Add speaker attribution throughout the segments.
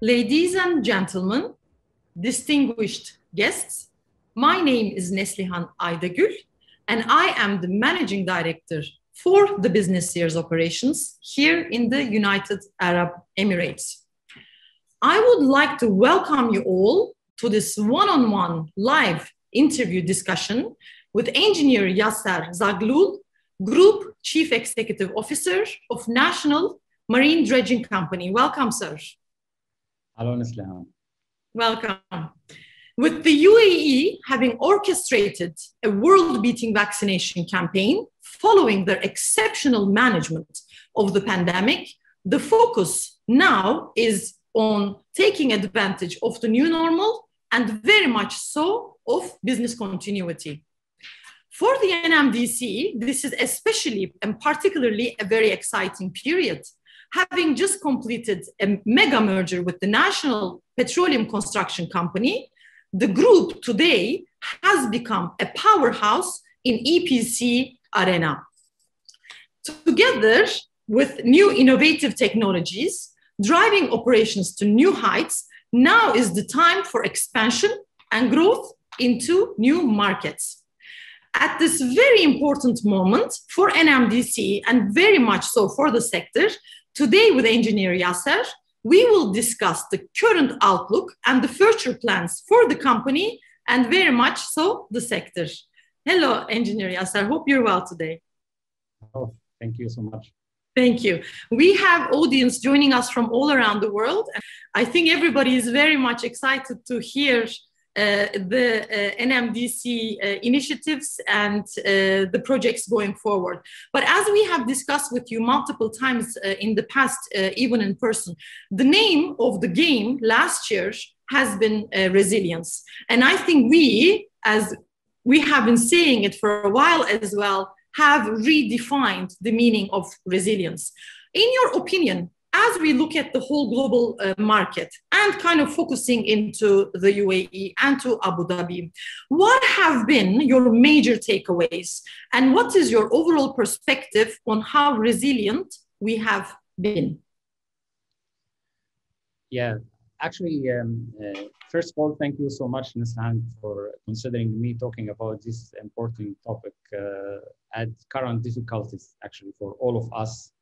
Speaker 1: Ladies and gentlemen, distinguished guests, my name is Neslihan Aydagül, and I am the managing director for the business years operations here in the United Arab Emirates. I would like to welcome you all to this one on one live interview discussion with engineer Yasser Zaghloul, Group Chief Executive Officer of National Marine Dredging Company. Welcome, sir.
Speaker 2: Hello, Neslihan.
Speaker 1: Welcome. With the UAE having orchestrated a world beating vaccination campaign following their exceptional management of the pandemic, the focus now is on taking advantage of the new normal and very much so of business continuity. For the NMDC, this is especially and particularly a very exciting period having just completed a mega merger with the National Petroleum Construction Company, the group today has become a powerhouse in EPC arena. Together with new innovative technologies, driving operations to new heights, now is the time for expansion and growth into new markets. At this very important moment for NMDC and very much so for the sector, Today with Engineer Yasser, we will discuss the current outlook and the future plans for the company and very much so the sector. Hello, Engineer Yasser. Hope you're well today.
Speaker 2: Oh, thank you so much.
Speaker 1: Thank you. We have audience joining us from all around the world. I think everybody is very much excited to hear Uh, the uh, NMDC uh, initiatives and uh, the projects going forward. But as we have discussed with you multiple times uh, in the past, even in person, the name of the game last year has been resilience. And I think we, as we have been saying it for a while as well, have redefined the meaning of resilience. In your opinion, as we look at the whole global uh, market and kind of focusing into the UAE and to Abu Dhabi, what have been your major takeaways and what is your overall perspective on how resilient we have been?
Speaker 2: Yeah, actually, um, uh, first of all, thank you so much, Neslihan, for considering me talking about this important topic uh, at current difficulties, actually, for all of us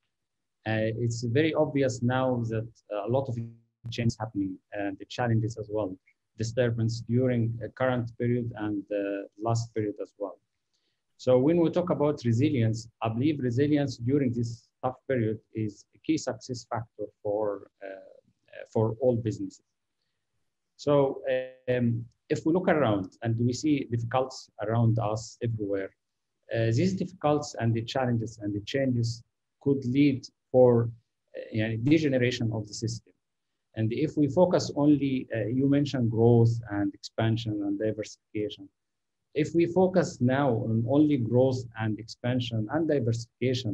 Speaker 2: it's very obvious now that a lot of change happening and the challenges as well, disturbance during the current period and the last period as well. So when we talk about resilience, I believe resilience during this tough period is a key success factor for, uh, for all businesses. So um, if we look around and we see difficulties around us everywhere, uh, these difficulties and the challenges and the changes could lead for uh, degeneration of the system. And if we focus only, uh, you mentioned growth and expansion and diversification. If we focus now on only growth and expansion and diversification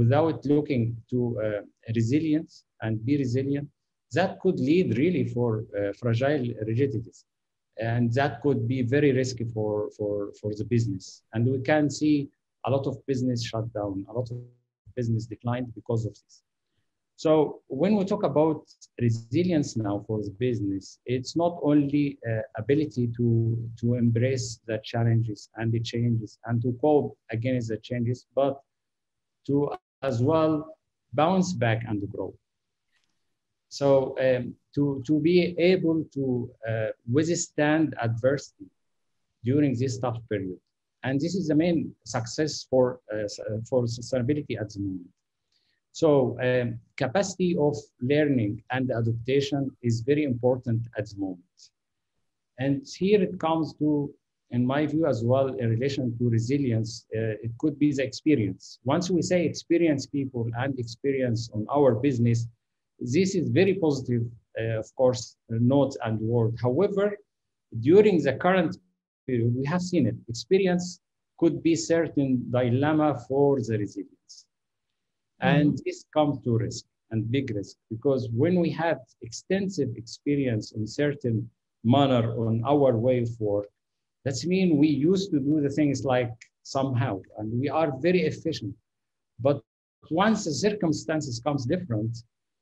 Speaker 2: without looking to uh, resilience and be resilient, that could lead really for uh, fragile rigidities. And that could be very risky for, for, for the business. And we can see a lot of business shut down, a lot of business declined because of this. So when we talk about resilience now for the business, it's not only uh, ability to, to embrace the challenges and the changes and to cope against the changes, but to as well bounce back and grow. So um, to, to be able to uh, withstand adversity during this tough period and this is the main success for, uh, for sustainability at the moment. So um, capacity of learning and adaptation is very important at the moment. And here it comes to, in my view as well, in relation to resilience, uh, it could be the experience. Once we say experience people and experience on our business, this is very positive, uh, of course, note and word. However, during the current period, we have seen it. Experience could be certain dilemma for the resilience. And mm -hmm. this comes to risk and big risk because when we have extensive experience in certain manner on our way work, that's mean we used to do the things like somehow and we are very efficient. But once the circumstances comes different,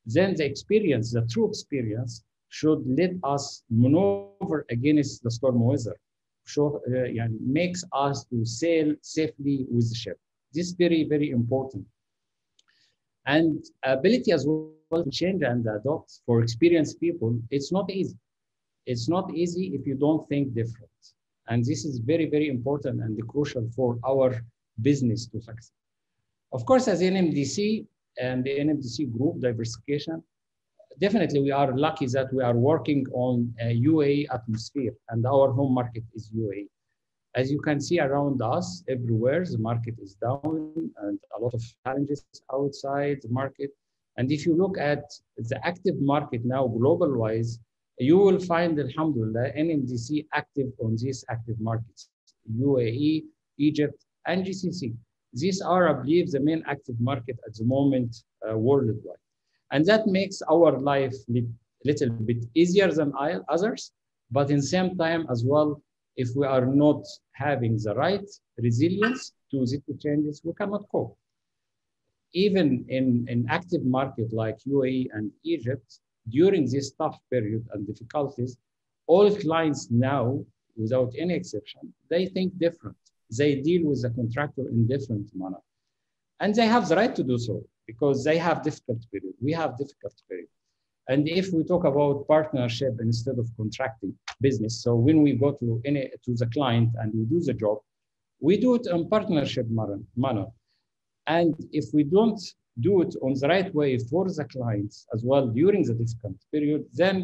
Speaker 2: then the experience, the true experience should let us maneuver against the storm weather, show, uh, makes us to sail safely with the ship. This is very, very important. And ability as well to change and adopt for experienced people, it's not easy. It's not easy if you don't think different. And this is very, very important and crucial for our business to succeed. Of course, as NMDC and the NMDC group diversification, definitely we are lucky that we are working on a UAE atmosphere and our home market is UAE. As you can see around us, everywhere the market is down and a lot of challenges outside the market. And if you look at the active market now global wise, you will find, alhamdulillah, NMDC active on these active markets, UAE, Egypt, and GCC. These are, I believe, the main active market at the moment uh, worldwide. And that makes our life a little bit easier than others, but in same time as well, if we are not having the right resilience to these changes, we cannot cope. Even in an active market like UAE and Egypt, during this tough period and difficulties, all clients now, without any exception, they think different. They deal with the contractor in different manner. And they have the right to do so because they have difficult period. We have difficult period. And if we talk about partnership instead of contracting business, so when we go to any to the client and we do the job, we do it in partnership manner. And if we don't do it on the right way for the clients as well during the difficult period, then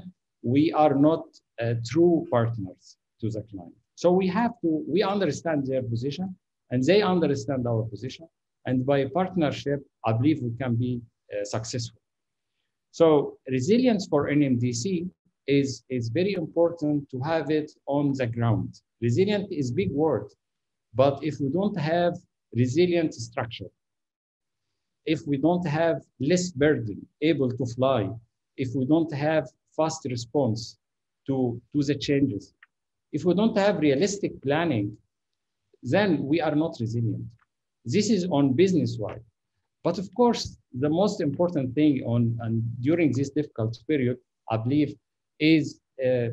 Speaker 2: we are not uh, true partners to the client. So we have to, we understand their position and they understand our position. And by partnership, I believe we can be uh, successful. So resilience for NMDC is, is very important to have it on the ground. Resilient is big word, but if we don't have resilient structure, if we don't have less burden able to fly, if we don't have fast response to, to the changes, if we don't have realistic planning, then we are not resilient. This is on business wide. But of course, the most important thing on and during this difficult period, I believe, is uh,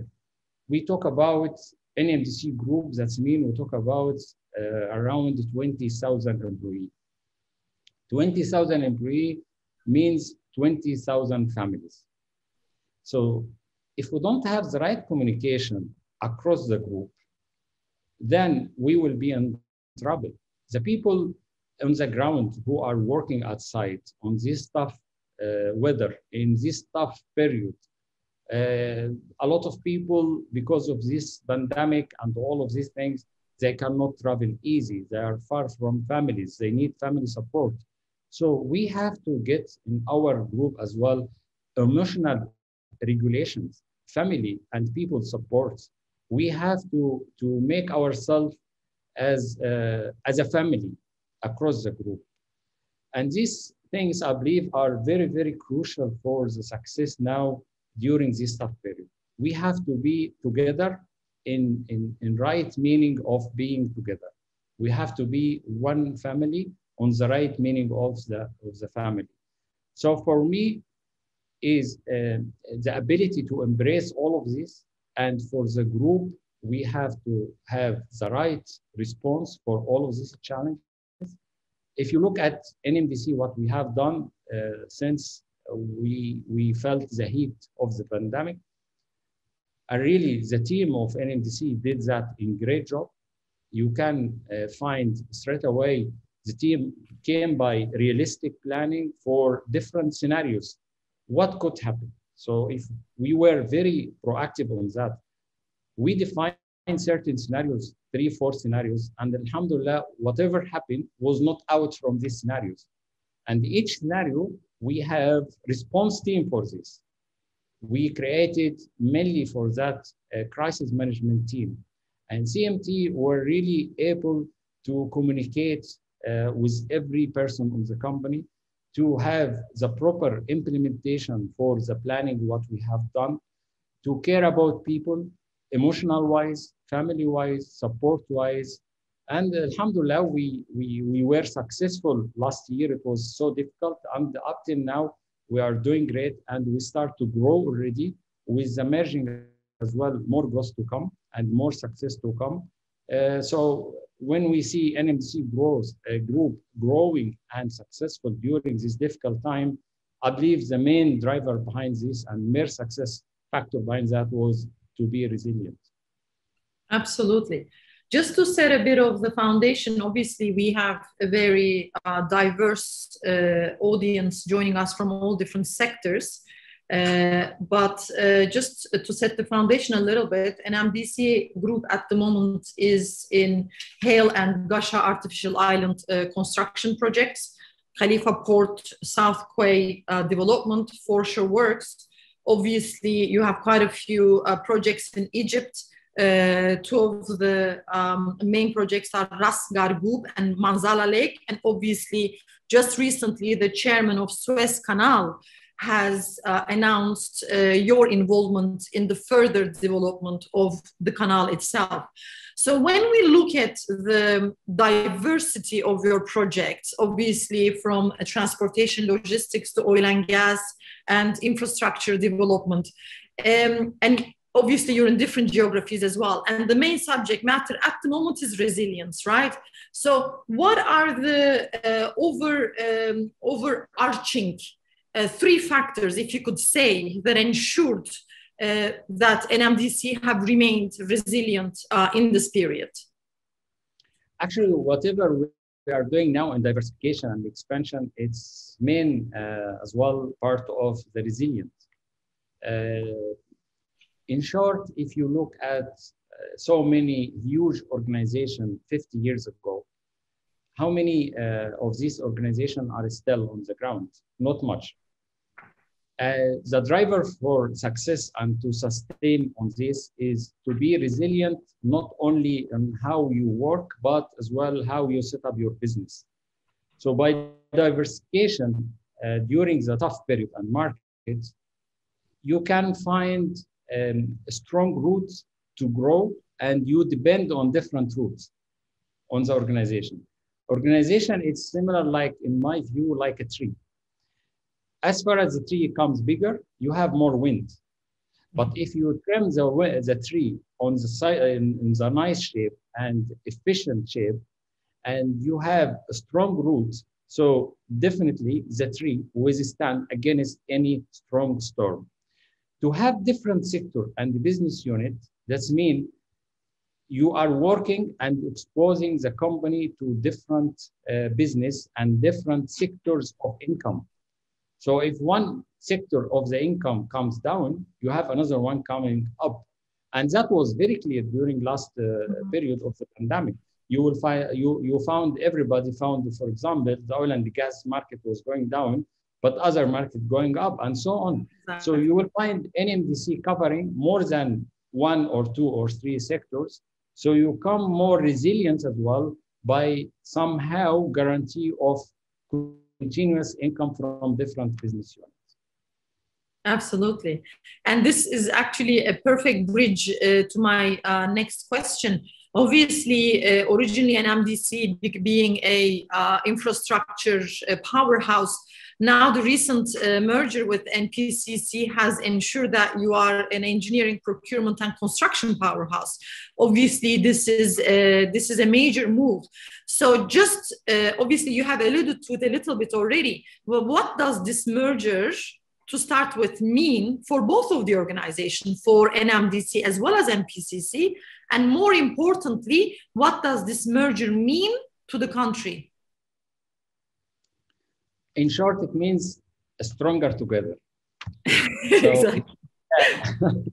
Speaker 2: we talk about NMDC group. That's mean we talk about uh, around 20,000 employees. 20,000 employee means 20,000 families. So if we don't have the right communication across the group, then we will be in trouble. The people on the ground who are working outside on this tough uh, weather, in this tough period, uh, a lot of people, because of this pandemic and all of these things, they cannot travel easy. They are far from families. They need family support. So we have to get in our group as well emotional regulations, family and people support. We have to, to make ourselves as, uh, as a family across the group. And these things, I believe, are very, very crucial for the success now during this tough period. We have to be together in, in, in right meaning of being together. We have to be one family on the right meaning of the, of the family. So for me, is uh, the ability to embrace all of this. And for the group, we have to have the right response for all of these challenges. If you look at NMDC, what we have done uh, since we, we felt the heat of the pandemic, and really the team of NMDC did that in great job. You can uh, find straight away the team came by realistic planning for different scenarios. What could happen? So if we were very proactive on that, we defined certain scenarios, three, four scenarios, and alhamdulillah, whatever happened was not out from these scenarios. And each scenario, we have response team for this. We created mainly for that uh, crisis management team. And CMT were really able to communicate uh, with every person in the company to have the proper implementation for the planning what we have done to care about people emotional wise family wise support wise and alhamdulillah we, we we were successful last year. It was so difficult. And up till now we are doing great. And we start to grow already with the merging as well, more growth to come and more success to come. Uh, so when we see NMC growth, a group growing and successful during this difficult time, I believe the main driver behind this and mere success factor behind that was to be resilient.
Speaker 1: Absolutely. Just to set a bit of the foundation, obviously we have a very uh, diverse uh, audience joining us from all different sectors. Uh, but uh, just to set the foundation a little bit, NMDC group at the moment is in Hail and Ghasha artificial island uh, construction projects, Khalifa Port, South Quay uh, development, foreshore works. Obviously, you have quite a few uh, projects in Egypt. Uh, two of the um, main projects are Ras Gargub and Manzala Lake. And obviously, just recently, the chairman of Suez Canal has uh, announced uh, your involvement in the further development of the canal itself. So when we look at the diversity of your projects, obviously from transportation logistics to oil and gas and infrastructure development, um, and obviously you're in different geographies as well and the main subject matter at the moment is resilience right so what are the uh, over um, overarching uh, three factors, if you could say, that ensured uh, that NMDC have remained resilient uh, in this period?
Speaker 2: Actually, whatever we are doing now in diversification and expansion, it's main uh, as well part of the resilience. Uh, in short, if you look at so many huge organizations 50 years ago, how many of these organizations are still on the ground? Not much. Uh, the driver for success and to sustain on this is to be resilient not only in how you work but as well how you set up your business so by diversification uh, during the tough period and market you can find um, strong roots to grow and you depend on different routes on the organization organization is similar like in my view like a tree as far as the tree becomes bigger, you have more wind. But mm-hmm. if you trim the, the tree on the side in, in the nice shape and efficient shape, and you have a strong roots, so definitely the tree withstand against any strong storm. To have different sector and business unit, that's mean you are working and exposing the company to different uh, business and different sectors of income. So if one sector of the income comes down, you have another one coming up. And that was very clear during last uh, mm-hmm. period of the pandemic. You will find you you found everybody found, for example, the oil and the gas market was going down, but other market going up, and so on. Exactly. So you will find NMDC covering more than one or two or three sectors. So you come more resilient as well by somehow guarantee of continuous income from different business units.
Speaker 1: Absolutely. And this is actually a perfect bridge uh, to my uh, next question. Obviously, uh, originally NMDC being a uh, infrastructure uh, powerhouse, now the recent uh, merger with NPCC has ensured that you are an engineering, procurement, and construction powerhouse. Obviously, this is uh, this is a major move. So, just uh, obviously, you have alluded to it a little bit already. Well, what does this merger? To start with, mean for both of the organization, for NMDC as well as NPCC, and more importantly, what does this merger mean to the country?
Speaker 2: In short, it means stronger together.
Speaker 1: so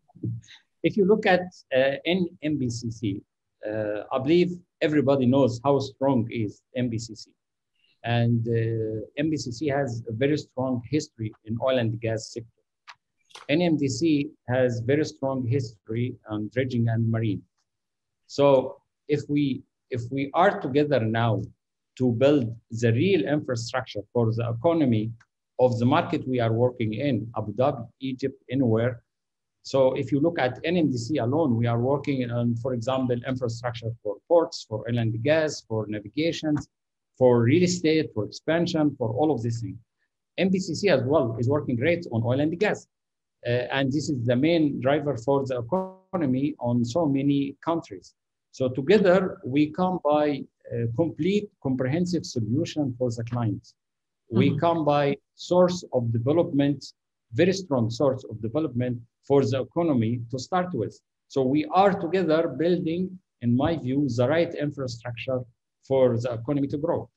Speaker 2: if you look at uh, NMBCC, uh, I believe everybody knows how strong is NPCC. And uh, NPCC has a very strong history in oil and gas sector. NMDC has very strong history on dredging and marine. So if we if we are together now to build the real infrastructure for the economy of the market we are working in, Abu Dhabi, Egypt, anywhere. So if you look at NMDC alone, we are working on, for example, infrastructure for ports, for oil and gas, for navigation, for real estate, for expansion, for all of these things. NPCC as well is working great on oil and gas. Uh, and this is the main driver for the economy on so many countries. So together we come by complete comprehensive solution for the clients. We mm-hmm. come by source of development, very strong source of development for the economy to start with. So we are together building, in my view, the right infrastructure for the economy to grow.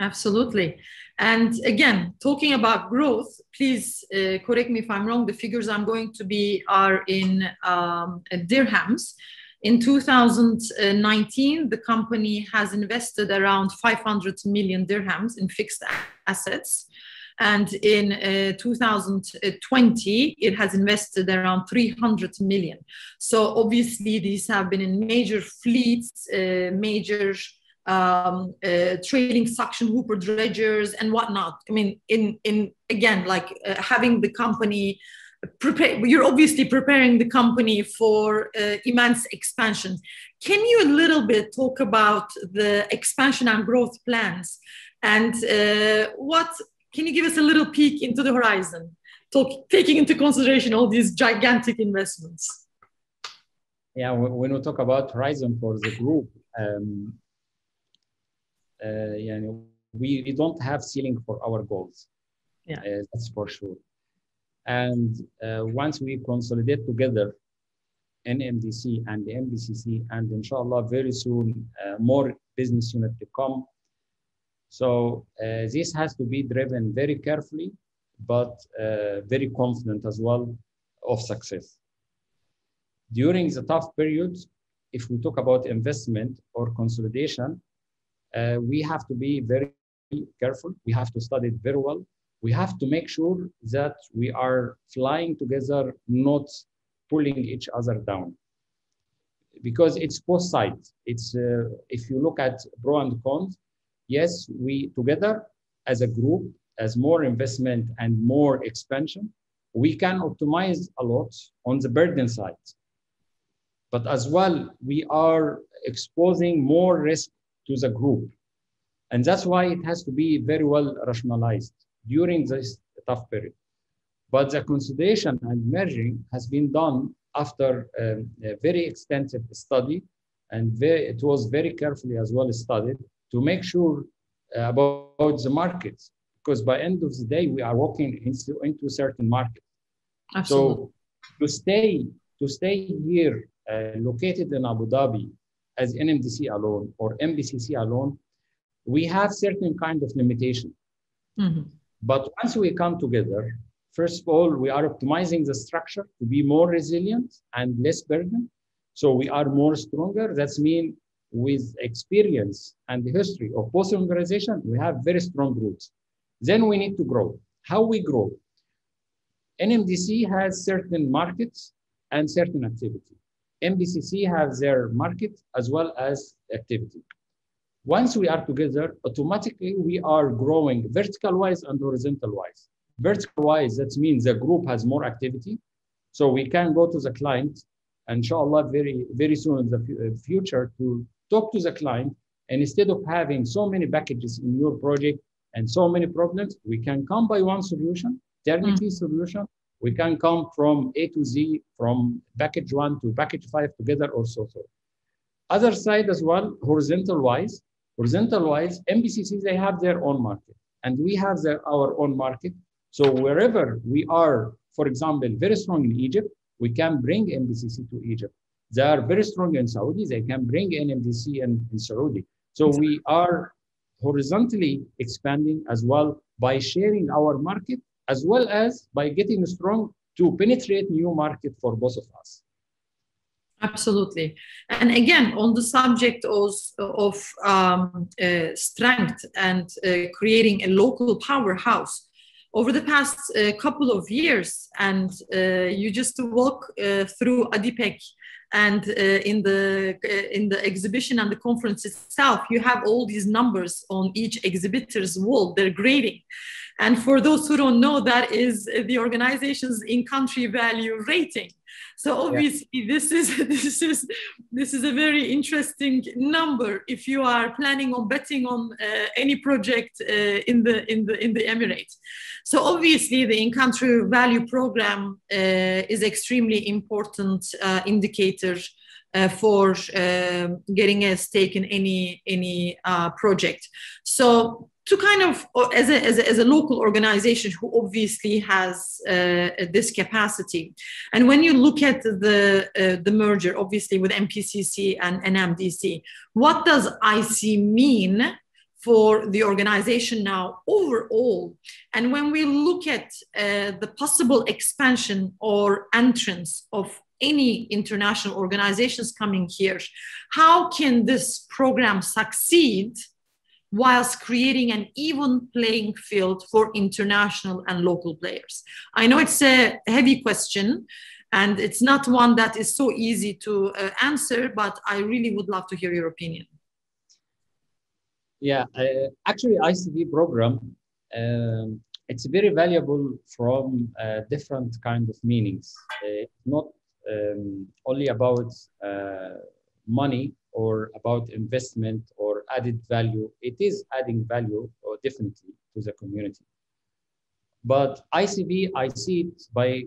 Speaker 1: Absolutely. And again, talking about growth, please uh, correct me if I'm wrong. The figures I'm going to be are in um, dirhams. In 2019, the company has invested around 500 million dirhams in fixed assets. And in uh, 2020, it has invested around 300 million. So obviously, these have been in major fleets, uh, major um, uh, trailing suction hopper dredgers and whatnot. I mean, in in again, like uh, having the company prepare. You're obviously preparing the company for uh, immense expansion. Can you a little bit talk about the expansion and growth plans, and uh, what? Can you give us a little peek into the horizon, talk, taking into consideration all these gigantic investments?
Speaker 2: Yeah, when we talk about horizon for the group, um, uh, we, we don't have ceiling for our goals.
Speaker 1: Yeah. Uh,
Speaker 2: that's for sure. And uh, once we consolidate together NMDC and the NPCC, and inshallah, very soon, uh, more business unit to come. So uh, this has to be driven very carefully, but uh, very confident as well of success. During the tough periods, if we talk about investment or consolidation, uh, we have to be very careful. We have to study it very well. We have to make sure that we are flying together, not pulling each other down. Because it's both sides. It's uh, if you look at pro and cons, yes, we together as a group, as more investment and more expansion, we can optimize a lot on the burden side. But as well, we are exposing more risk to the group. And that's why it has to be very well rationalized during this tough period. But the consolidation and merging has been done after um, a very extensive study, and very, it was very carefully as well studied to make sure uh, about, the markets. Because by end of the day, we are walking into, into certain markets.
Speaker 1: Absolutely.
Speaker 2: So to stay to stay here, uh, located in Abu Dhabi, as NMDC alone or NPCC alone, we have certain kind of limitation. Mm-hmm. But once we come together, first of all, we are optimizing the structure to be more resilient and less burden. So we are more stronger. That's mean with experience and the history of post organization, we have very strong roots. Then we need to grow. How we grow? NMDC has certain markets and certain activity. NPCC has their market as well as activity. Once we are together, automatically we are growing vertical wise and horizontal wise. Vertical wise, that means the group has more activity. So we can go to the client, inshallah, very, very soon in the future to talk to the client. And instead of having so many packages in your project and so many problems, we can come by one solution, turnkey mm. solution, we can come from A to Z, from package one to package five together or so so. Other side as well, horizontal wise, horizontal wise, NPCCs, they have their own market and we have their, our own market. So wherever we are, for example, very strong in Egypt, we can bring NPCC to Egypt. They are very strong in Saudi, they can bring NMDC in, in Saudi. So we are horizontally expanding as well by sharing our market as well as by getting strong to penetrate new market for both of us.
Speaker 1: Absolutely. And again, on the subject of, of um, uh, strength and uh, creating a local powerhouse, over the past uh, couple of years, and uh, you just walk uh, through ADIPEC and uh, in the in the exhibition and the conference itself, you have all these numbers on each exhibitor's wall. They're grading, and for those who don't know, that is the organization's in-country value rating. So obviously yeah. this is this is this is a very interesting number if you are planning on betting on uh, any project uh, in the in the in the Emirates. So obviously the in-country value program uh, is extremely important uh, indicator uh, for uh, getting a stake in any any uh, project. So to kind of as a, as a, as a local organization who obviously has uh, this capacity, and when you look at the uh, the merger, obviously with NPCC and NMDC, what does IC mean? for the organization now overall. And when we look at uh, the possible expansion or entrance of any international organizations coming here. How can this program succeed whilst creating an even playing field for international and local players? I know it's a heavy question and it's not one that is so easy to uh, answer, but I really would love to hear your opinion.
Speaker 2: Yeah, uh, actually, ICV program um, it's very valuable from uh, different kind of meanings. Uh, not um, only about uh, money or about investment or added value. It is adding value or definitely to the community. But ICV, I see it by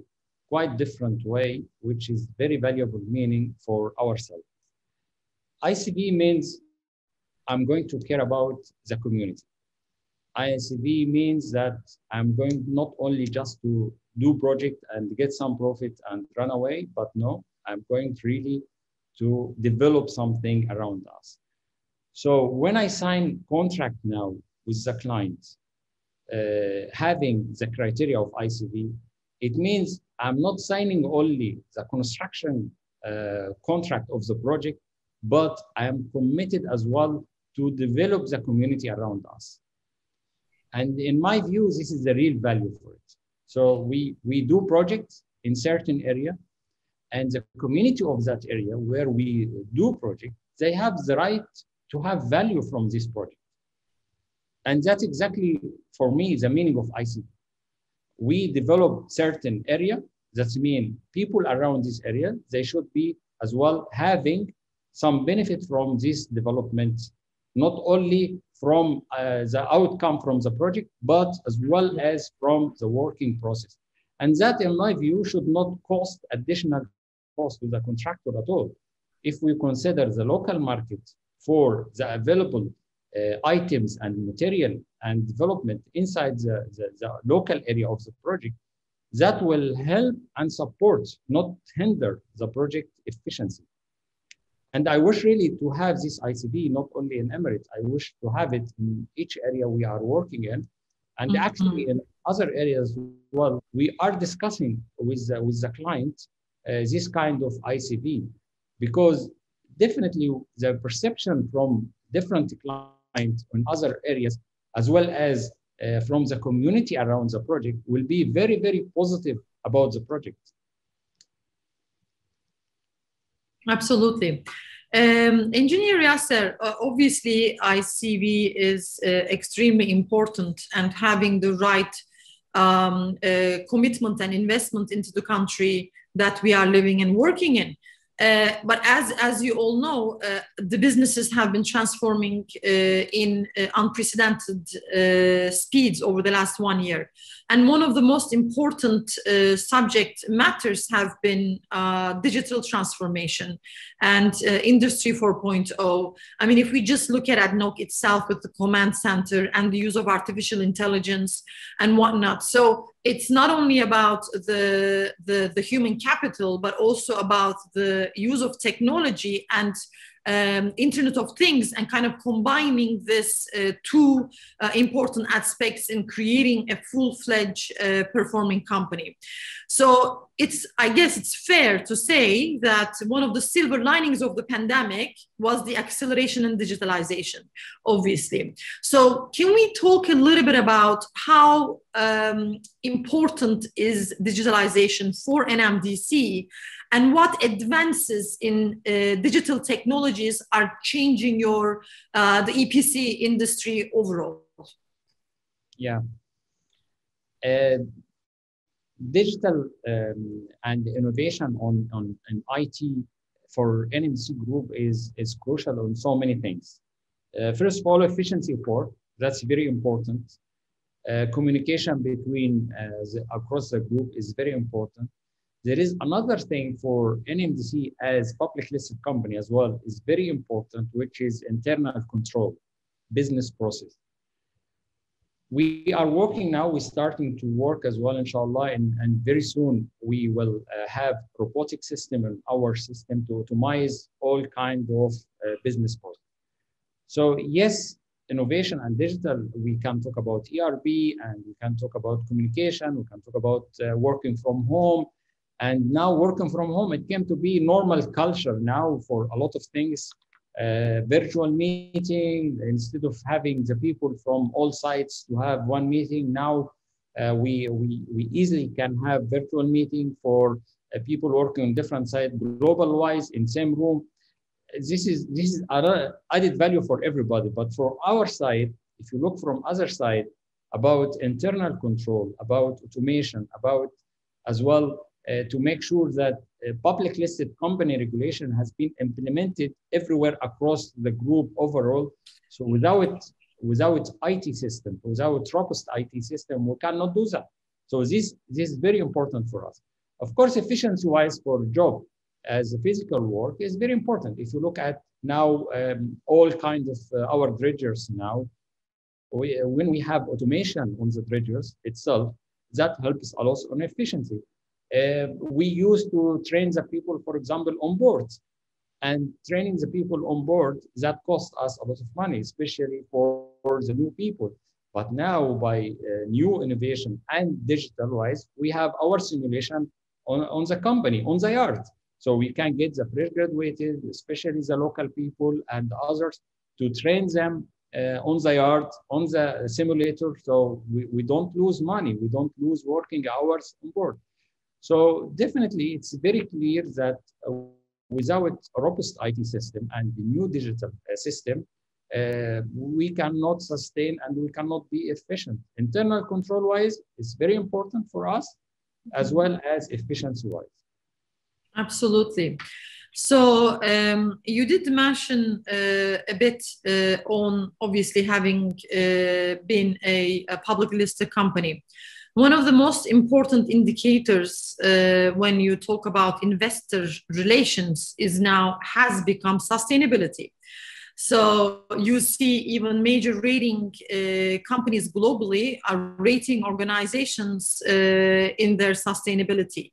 Speaker 2: quite different way, which is very valuable meaning for ourselves. ICV means I'm going to care about the community. ICV means that I'm going not only just to do project and get some profit and run away, but no, I'm going to really to develop something around us. So when I sign contract now with the client, uh, having the criteria of ICV, it means I'm not signing only the construction uh, contract of the project, but I am committed as well to develop the community around us. And in my view, this is the real value for it. So we, we do projects in certain area and the community of that area where we do project, they have the right to have value from this project. And that's exactly, for me, the meaning of ICV. We develop certain area, that means people around this area, they should be as well having some benefit from this development, not only from uh, the outcome from the project, but as well as from the working process. And that, in my view, should not cost additional cost to the contractor at all. If we consider the local market for the available uh, items and material and development inside the, the, the local area of the project, that will help and support, not hinder the project efficiency. And I wish really to have this ICV not only in Emirates, I wish to have it in each area we are working in. And mm-hmm. actually in other areas, well, we are discussing with, uh, with the client this kind of ICV because definitely the perception from different clients in other areas, as well as uh, from the community around the project, will be very, very positive about the project.
Speaker 1: Absolutely. Um, Engineer Yasser, uh, obviously ICV is uh, extremely important and having the right um, uh, commitment and investment into the country that we are living and working in. Uh, but as, as you all know, uh, the businesses have been transforming uh, in uh, unprecedented uh, speeds over the last one year. And one of the most important uh, subject matters have been digital transformation and uh, Industry 4.0. I mean, if we just look at ADNOC itself with the command center and the use of artificial intelligence and whatnot. So it's not only about the, the, the human capital, but also about the use of technology and um, Internet of Things and kind of combining this uh, two uh, important aspects in creating a full-fledged uh, performing company. So it's, I guess it's fair to say that one of the silver linings of the pandemic was the acceleration in digitalization, obviously. So can we talk a little bit about how um, important is digitalization for NMDC and what advances in uh, digital technologies are changing your uh, the EPC industry overall?
Speaker 2: Yeah. Uh, digital um, and innovation on, on, on IT for NMC group is, is crucial on so many things. Uh, first of all, efficiency for that's very important. Uh, communication between uh, the, across the group is very important. There is another thing for NMDC as public listed company as well is very important, which is internal control, business process. We are working now, we're starting to work as well, inshallah, and, and very soon we will uh, have robotic system in our system to automate all kind of uh, business process. So yes, innovation and digital, we can talk about ERP and we can talk about communication, we can talk about uh, working from home, and now working from home, it came to be normal culture now for a lot of things. Uh, virtual meeting instead of having the people from all sides to have one meeting. Now uh, we, we, we easily can have virtual meeting for uh, people working on different sites, global wise in same room. This is this is added value for everybody. But for our side, if you look from other side about internal control, about automation, about as well to make sure that uh, public listed company regulation has been implemented everywhere across the group overall. So without without IT system, without robust IT system, we cannot do that. So this, this is very important for us. Of course, efficiency wise for job as a physical work is very important. If you look at now um, all kinds of uh, our dredgers now, we, when we have automation on the dredgers itself, that helps a lot on efficiency. Uh, we used to train the people, for example, on board. And training the people on board, that cost us a lot of money, especially for, for the new people. But now by uh, new innovation and digital wise, we have our simulation on, on the company, on the yard. So we can get the fresh graduated, especially the local people and others to train them uh, on the yard, on the simulator. So we, we don't lose money. We don't lose working hours on board. So definitely, it's very clear that uh, without a robust IT system and the new digital uh, system, uh, we cannot sustain and we cannot be efficient. Internal control wise is very important for us, as well as efficiency wise.
Speaker 1: Absolutely. So um, you did mention uh, a bit uh, on obviously having uh, been a, a public listed company. One of the most important indicators uh, when you talk about investor relations is now has become sustainability. So you see even major rating uh, companies globally are rating organizations uh, in their sustainability.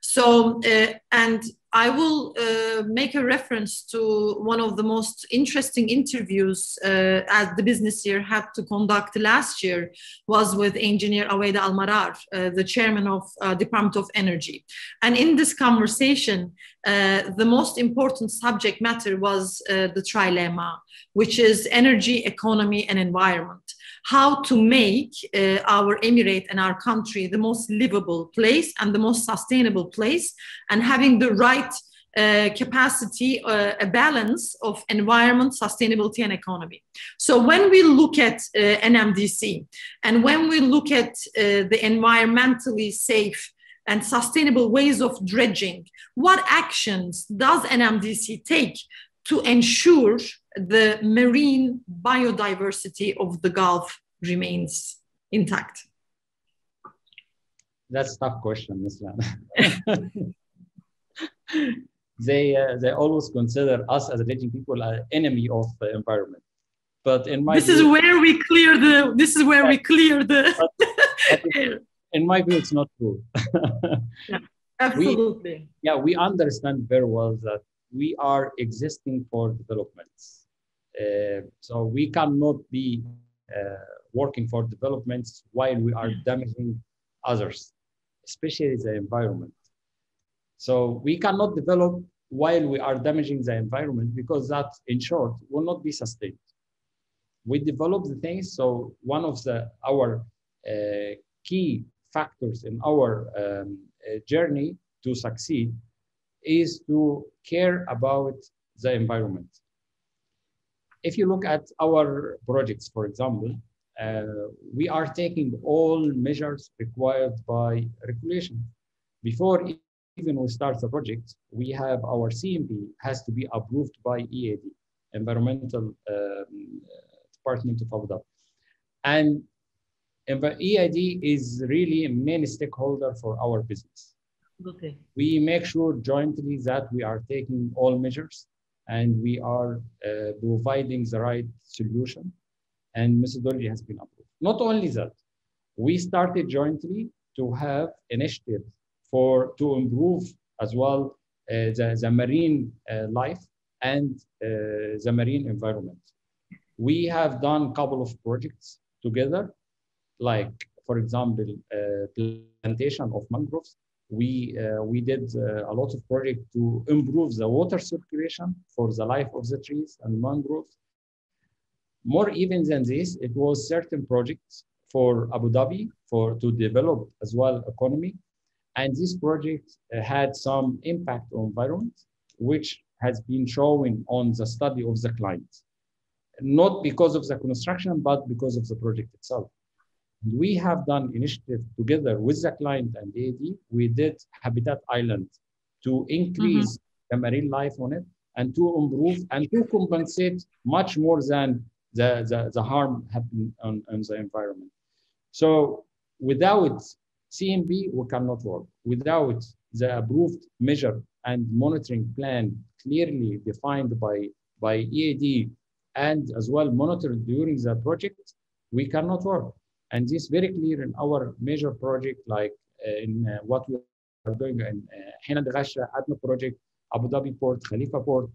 Speaker 1: So, uh, and I will uh, make a reference to one of the most interesting interviews uh, as the business year had to conduct last year was with engineer Awaidha Almarar, uh, the chairman of uh, Department of Energy. And in this conversation, uh, the most important subject matter was uh, the trilemma, which is energy, economy, and environment how to make uh, our emirate and our country the most livable place and the most sustainable place and having the right uh, capacity, uh, a balance of environment, sustainability, and economy. So when we look at uh, NMDC and when we look at uh, the environmentally safe and sustainable ways of dredging, what actions does NMDC take to ensure the marine biodiversity of the Gulf remains intact?
Speaker 2: That's a tough question, Islam. they uh, they always consider us as a dredging people an enemy of the environment. But in my
Speaker 1: this view, is where we clear the this is where we clear the.
Speaker 2: in my view, it's not true.
Speaker 1: yeah, absolutely.
Speaker 2: We, yeah, we understand very well that we are existing for developments. Uh, so we cannot be uh, working for developments while we are damaging others, especially the environment. So we cannot develop while we are damaging the environment because that, in short, will not be sustained. We develop the things. So one of the our uh, key factors in our um, uh, journey to succeed is to care about the environment. If you look at our projects, for example, uh, we are taking all measures required by regulation. Before even we start the project, we have our CMP has to be approved by EAD, Environmental um, Department of Abu Dhabi. And EAD is really a main stakeholder for our business.
Speaker 1: Okay.
Speaker 2: We make sure jointly that we are taking all measures and we are uh, providing the right solution and methodology has been approved. Not only that, we started jointly to have initiatives for to improve as well uh, the, the marine uh, life and uh, the marine environment. We have done a couple of projects together, like for example, uh, plantation of mangroves. We, uh, we did uh, a lot of projects to improve the water circulation for the life of the trees and mangroves. More even than this, it was certain projects for Abu Dhabi for to develop as well economy. And this project uh, had some impact on environment, which has been showing on the study of the client. Not because of the construction, but because of the project itself. And we have done initiative together with the client and AD. We did Habitat Island to increase mm-hmm. the marine life on it and to improve and to compensate much more than the, the, the harm happening on, on the environment. So without CMB, we cannot work. Without the approved measure and monitoring plan clearly defined by, by EAD and as well monitored during the project, we cannot work. And this very clear in our major project, like uh, in uh, what we are doing in uh, Hail and Ghasha, ADNOC project, Abu Dhabi port, Khalifa port,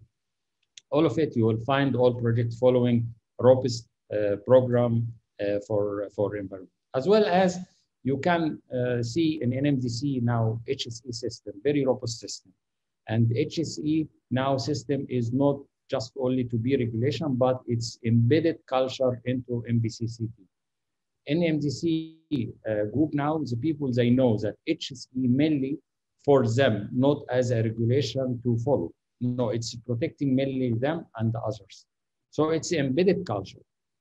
Speaker 2: all of it, you will find all projects following robust uh, program uh, for, for environment. As well as you can uh, see in NMDC now HSE system, very robust system. And HSE now system is not just only to be regulation, but it's embedded culture into MBCCP. NMDC uh, group now, the people, they know that HSE mainly for them, not as a regulation to follow. No, it's protecting mainly them and the others. So it's embedded culture.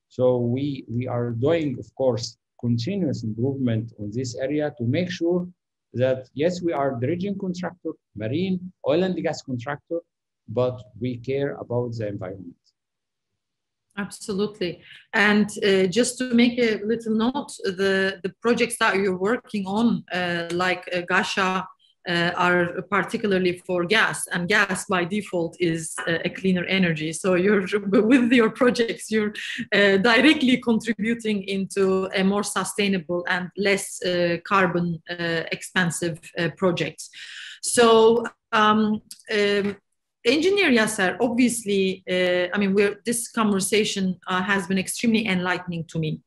Speaker 2: So we, we are doing, of course, continuous improvement on this area to make sure that yes, we are dredging contractor, marine, oil and gas contractor, but we care about the environment.
Speaker 1: Absolutely. And uh, just to make a little note, the, the projects that you're working on, uh, like uh, Ghasha uh, are particularly for gas and gas by default is uh, a cleaner energy so you're with your projects you're uh, directly contributing into a more sustainable and less carbon expensive projects so um, um, engineer Yasser, obviously, uh, I mean, this conversation uh, has been extremely enlightening to me.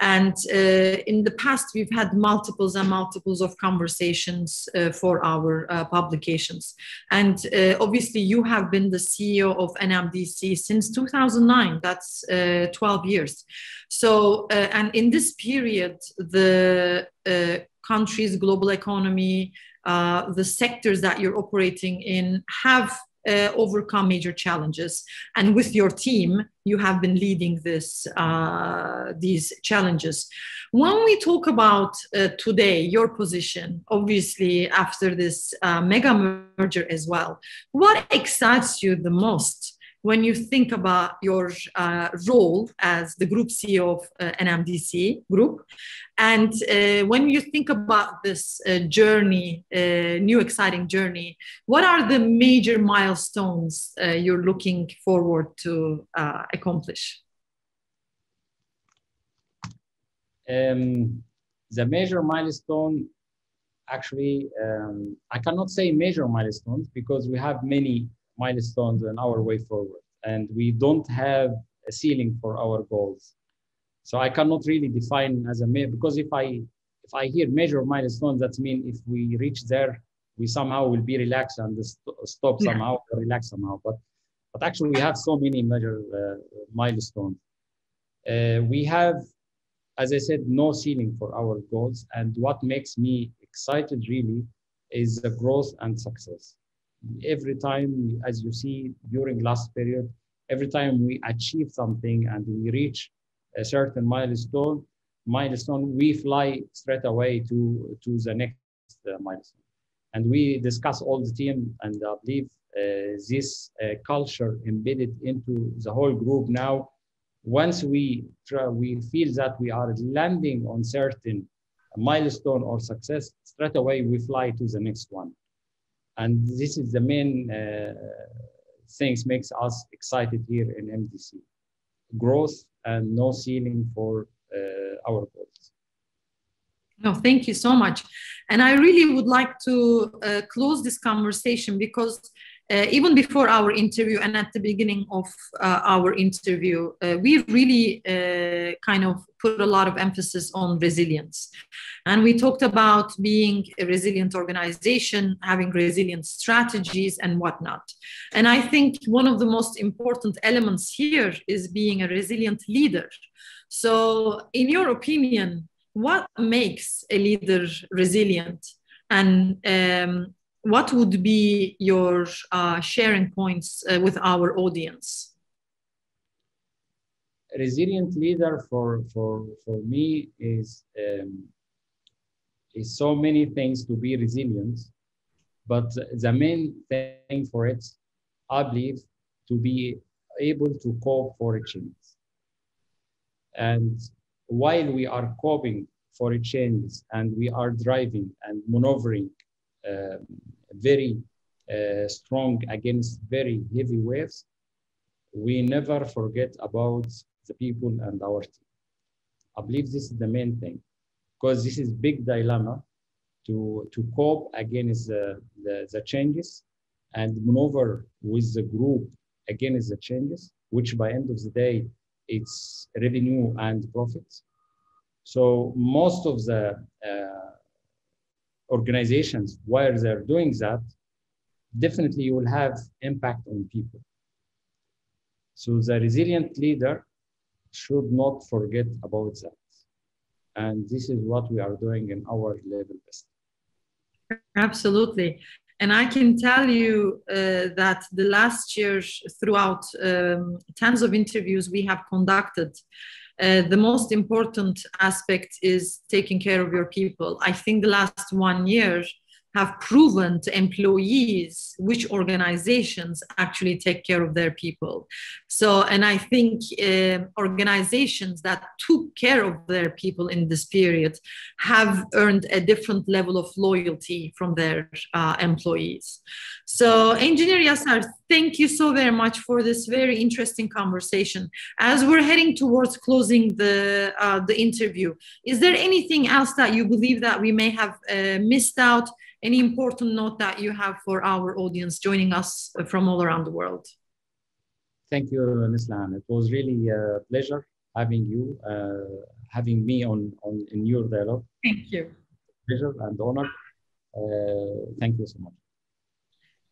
Speaker 1: And uh, in the past, we've had multiples and multiples of conversations uh, for our uh, publications. And uh, obviously, you have been the CEO of NMDC since 2009. That's 12 years. So, and in this period, the country's global economy, uh, the sectors that you're operating in have uh, overcome major challenges. And with your team, you have been leading this, uh, these challenges. When we talk about uh, today, your position, obviously after this uh, mega merger as well, what excites you the most when you think about your uh, role as the group CEO of uh, NMDC Group, and uh, when you think about this uh, journey, uh, new exciting journey, what are the major milestones uh, you're looking forward to accomplish?
Speaker 2: Um, the major milestone, actually, um, I cannot say major milestones because we have many milestones and our way forward. And we don't have a ceiling for our goals. So I cannot really define as a because if I if I hear major milestones, that means if we reach there, we somehow will be relaxed and st stop somehow or relax somehow. But but actually, we have so many major uh, milestones. Uh, we have, as I said, no ceiling for our goals. And what makes me excited really is the growth and success every time, as you see during last period, every time we achieve something and we reach a certain milestone, milestone, we fly straight away to, to the next uh, milestone. And we discuss all the team, and I believe uh, this uh, culture embedded into the whole group now. Once we try, we feel that we are landing on certain milestone or success, straight away we fly to the next one. And this is the main uh, things makes us excited here in NMDC. Growth and no ceiling for uh, our goals.
Speaker 1: No, thank you so much. And I really would like to uh, close this conversation because uh, even before our interview and at the beginning of uh, our interview, uh, we really uh, kind of put a lot of emphasis on resilience. And we talked about being a resilient organization, having resilient strategies, and whatnot. And I think one of the most important elements here is being a resilient leader. So, in your opinion, what makes a leader resilient? And um, what would be your uh, sharing points uh, with our audience?
Speaker 2: A resilient leader for for for me is um, is so many things to be resilient, but the main thing for it, I believe, to be able to cope for a change. And while we are coping for a change and we are driving and maneuvering um, very uh, strong against very heavy waves, we never forget about the people and our team. I believe this is the main thing because this is big dilemma to, to cope against the, the, the changes and maneuver with the group against the changes, which by end of the day, it's revenue and profits. So most of the uh, organizations where they're doing that, definitely you will have impact on people. So the resilient leader should not forget about that. And this is what we are doing in our level best.
Speaker 1: Absolutely. And I can tell you uh, that the last years, throughout um, tons of interviews we have conducted, uh, the most important aspect is taking care of your people. I think the last one year have proven to employees which organizations actually take care of their people. So, and I think uh, organizations that took care of their people in this period have earned a different level of loyalty from their uh, employees. So, Engineer Yasser, thank you so very much for this very interesting conversation. As we're heading towards closing the uh, the interview, is there anything else that you believe that we may have uh, missed out? any important note that you have for our audience joining us from all around the world?
Speaker 2: Thank you, Nislan. It was really a pleasure having you, uh, having me on, on in your dialogue.
Speaker 1: Thank you.
Speaker 2: Pleasure and honor. Uh, thank you so much.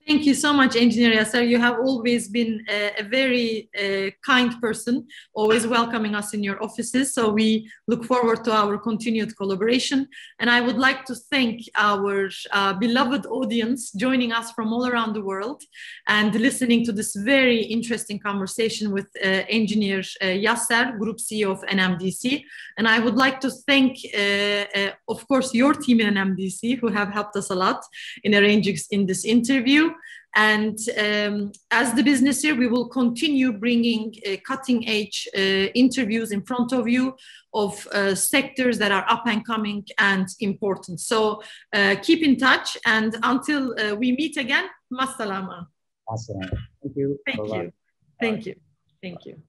Speaker 1: Thank you so much, Engineer Yasser. You have always been a, a very uh, kind person, always welcoming us in your offices. So we look forward to our continued collaboration. And I would like to thank our uh, beloved audience joining us from all around the world and listening to this very interesting conversation with uh, Engineer uh, Yasser, Group CEO of NMDC. And I would like to thank, uh, uh, of course, your team in NMDC who have helped us a lot in arranging in this interview. And um, as the business year, we will continue bringing uh, cutting edge uh, interviews in front of you of uh, sectors that are up and coming and important. So uh, keep in touch. And until uh, we meet again, masalama.
Speaker 2: Awesome. Thank you.
Speaker 1: Thank Bye-bye. you. Thank you. Thank you.